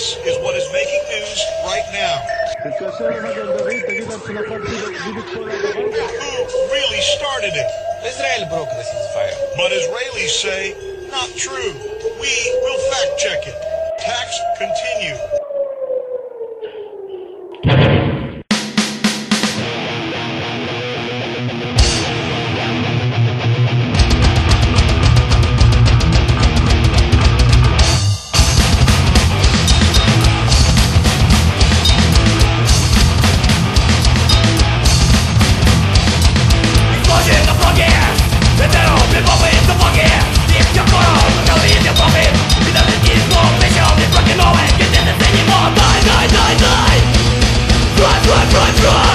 This is what is making news right now. Who really started it? Israel broke the ceasefire. But Israelis say, not true. We will fact check it. Attacks continue. run, run, run.